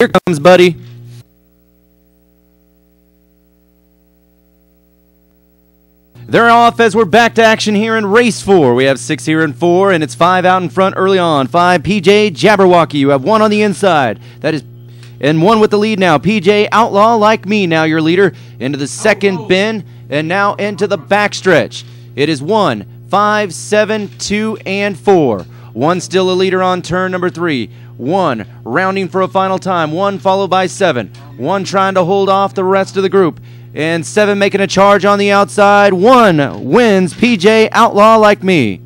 Here comes Buddy. They're off as we're back to action here in race four. We have six here in four, and it's five out in front early on. Five, PJ Jabberwocky. You have one on the inside. That is, and one with the lead now. PJ Outlaw, like me, now your leader into the second bin, and now into the backstretch. It is one, five, seven, two, and four. One still a leader on turn number three. One rounding for a final time. One followed by seven. One trying to hold off the rest of the group. And seven making a charge on the outside. One wins PJ Outlaw like me.